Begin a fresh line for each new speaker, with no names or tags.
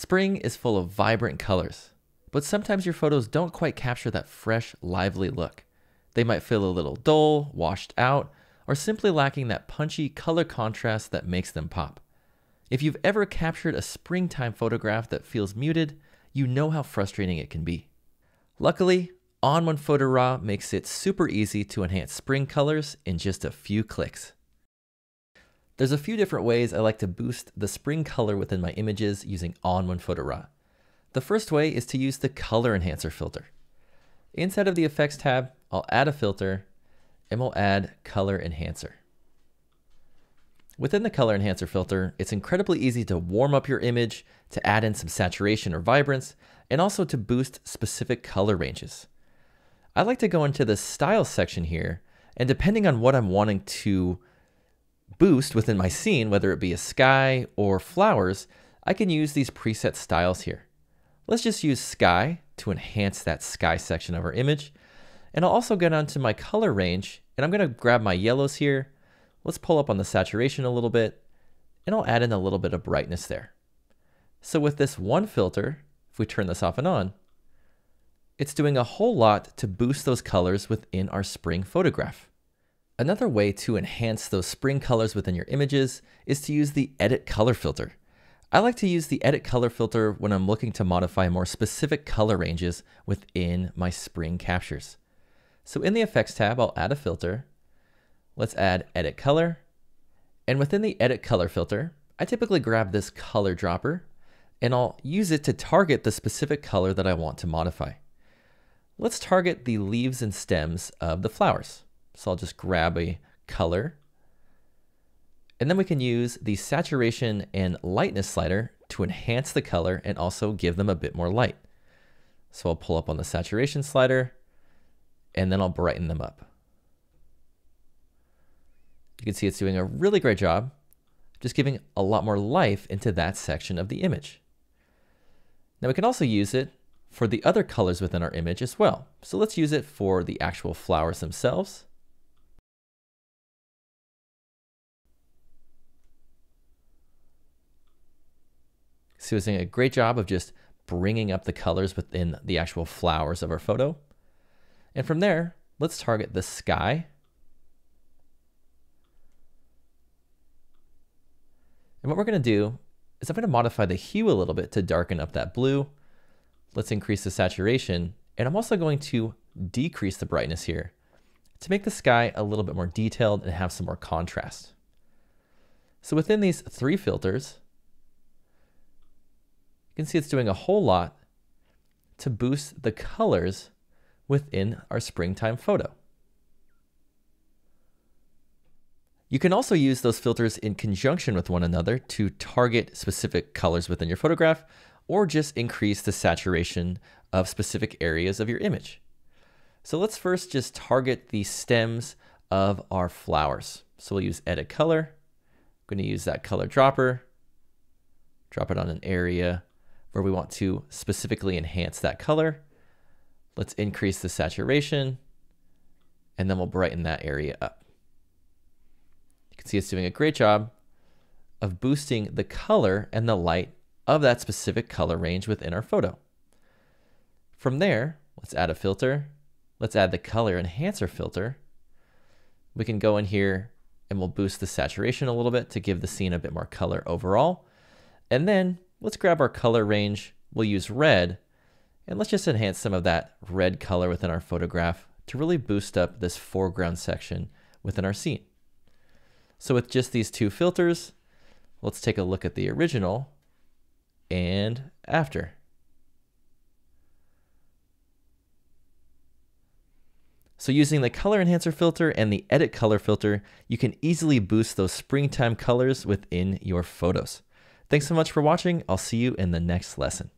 Spring is full of vibrant colors, but sometimes your photos don't quite capture that fresh, lively look. They might feel a little dull, washed out, or simply lacking that punchy color contrast that makes them pop. If you've ever captured a springtime photograph that feels muted, you know how frustrating it can be. Luckily, On1 Photo Raw makes it super easy to enhance spring colors in just a few clicks. There's a few different ways I like to boost the spring color within my images using On1 Photo Raw. The first way is to use the Color Enhancer filter. Inside of the Effects tab, I'll add a filter, and we'll add Color Enhancer. Within the Color Enhancer filter, it's incredibly easy to warm up your image, to add in some saturation or vibrance, and also to boost specific color ranges. I like to go into the Style section here, and depending on what I'm wanting to boost within my scene, whether it be a sky or flowers, I can use these preset styles here. Let's just use sky to enhance that sky section of our image. And I'll also get onto my color range and I'm gonna grab my yellows here. Let's pull up on the saturation a little bit and I'll add in a little bit of brightness there. So with this one filter, if we turn this off and on, it's doing a whole lot to boost those colors within our spring photograph. Another way to enhance those spring colors within your images is to use the edit color filter. I like to use the edit color filter when I'm looking to modify more specific color ranges within my spring captures. So in the effects tab, I'll add a filter. Let's add edit color. And within the edit color filter, I typically grab this color dropper and I'll use it to target the specific color that I want to modify. Let's target the leaves and stems of the flowers. So I'll just grab a color. And then we can use the saturation and lightness slider to enhance the color and also give them a bit more light. So I'll pull up on the saturation slider and then I'll brighten them up. You can see it's doing a really great job, just giving a lot more life into that section of the image. Now we can also use it for the other colors within our image as well. So let's use it for the actual flowers themselves. So it's doing a great job of just bringing up the colors within the actual flowers of our photo. And from there, let's target the sky. And what we're going to do is I'm going to modify the hue a little bit to darken up that blue. Let's increase the saturation. And I'm also going to decrease the brightness here to make the sky a little bit more detailed and have some more contrast. So within these three filters, can see it's doing a whole lot to boost the colors within our springtime photo. You can also use those filters in conjunction with one another to target specific colors within your photograph or just increase the saturation of specific areas of your image. So let's first just target the stems of our flowers. So we'll use edit color. I'm going to use that color dropper, drop it on an area where we want to specifically enhance that color. Let's increase the saturation and then we'll brighten that area up. You can see it's doing a great job of boosting the color and the light of that specific color range within our photo. From there, let's add a filter. Let's add the color enhancer filter. We can go in here and we'll boost the saturation a little bit to give the scene a bit more color overall. And then let's grab our color range. We'll use red and let's just enhance some of that red color within our photograph to really boost up this foreground section within our scene. So with just these two filters, let's take a look at the original and after. So using the color enhancer filter and the edit color filter, you can easily boost those springtime colors within your photos. Thanks so much for watching. I'll see you in the next lesson.